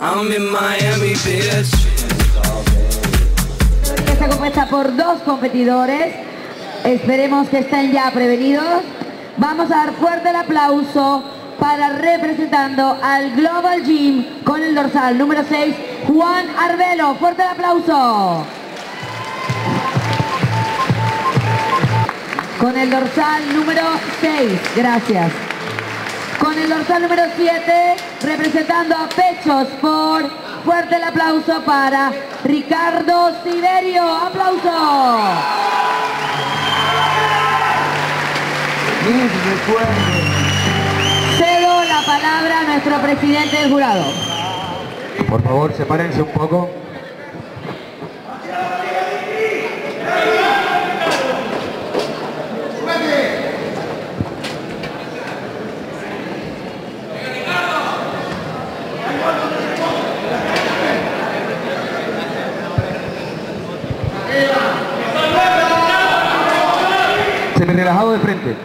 I'm está compuesta por dos competidores. Esperemos que estén ya prevenidos. Vamos a dar fuerte el aplauso para representando al Global Gym con el dorsal número 6, Juan Arbelo. Fuerte el aplauso. Con el dorsal número 6, gracias. Con el dorsal número 7, representando a Pechos por fuerte el aplauso para Ricardo Siberio. ¡Aplauso! Cedo la palabra a nuestro presidente del jurado. Por favor, sepárense un poco. De frente.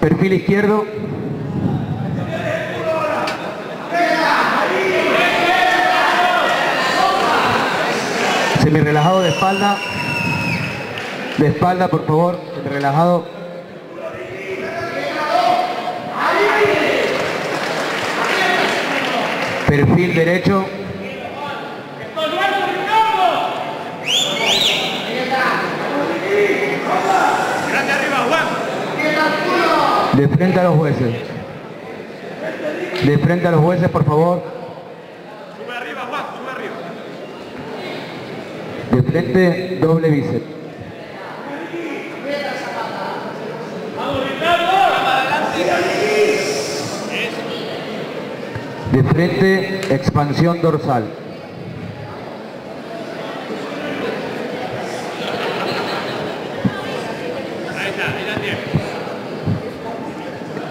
Perfil izquierdo. Semi relajado de espalda. De espalda, por favor. Relajado. Perfil derecho. De frente a los jueces. De frente a los jueces, por favor. De frente, doble bíceps. De frente, expansión dorsal.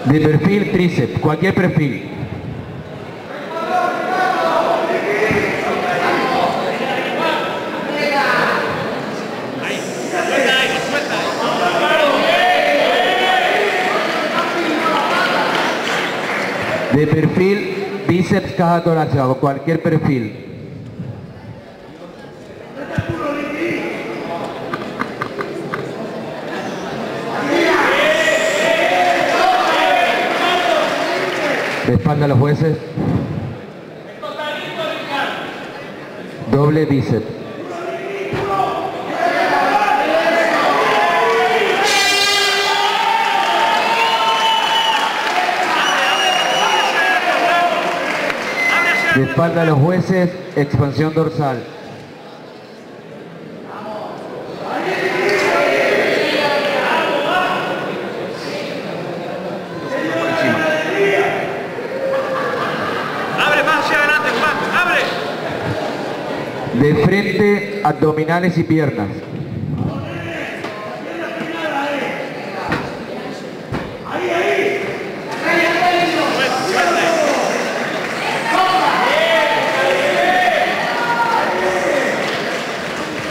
De perfil, tríceps, cualquier perfil. De perfil, bíceps, caja torácica, cualquier perfil. Espalda a los jueces. Doble bíceps. De espalda a los jueces, expansión dorsal. Abre más hacia adelante, Juan, abre. De frente, abdominales y piernas.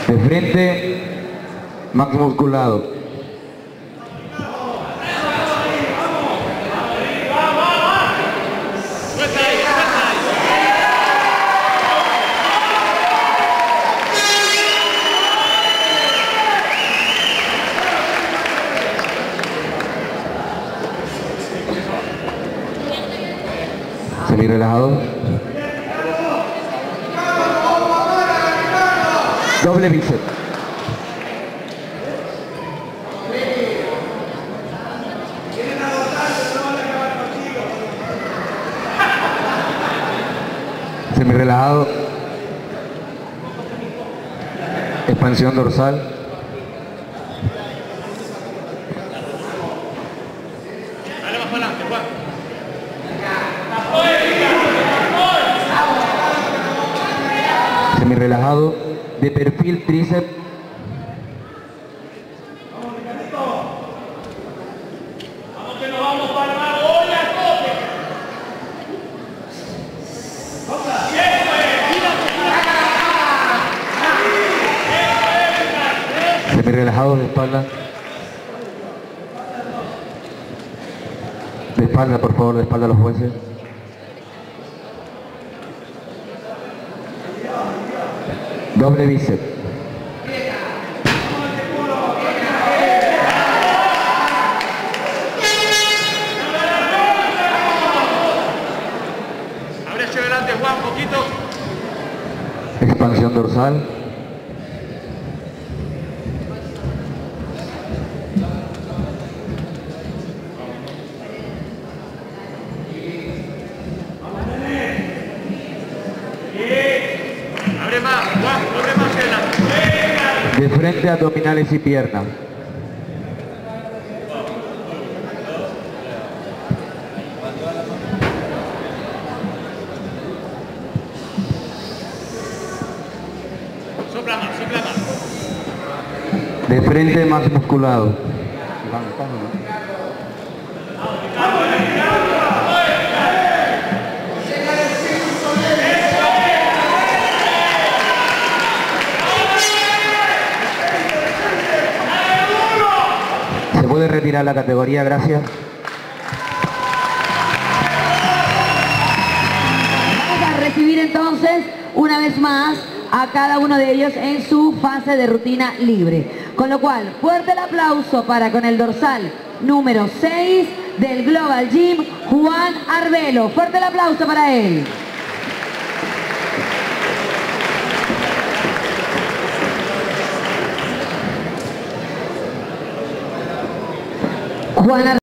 De frente, max musculado. Semi relajado. Doble bíceps. Semi relajado. Expansión dorsal. Dale más para adelante, Juan. Semi relajado. De perfil tríceps. Semi relajado de espalda. De espalda, por favor, de espalda a los jueces. Doble bíceps. Abre adelante, Juan, poquito. Expansión dorsal. Abre más, Juan, abre más hacia adelante. De frente abdominales y piernas. Sopla más, sopla más. De frente más musculado. Retirar la categoría? Gracias. Vamos a recibir entonces una vez más a cada uno de ellos en su fase de rutina libre. Con lo cual, fuerte el aplauso para con el dorsal número 6 del Global Gym, Juan Arbelo. Fuerte el aplauso para él. Juan Ar-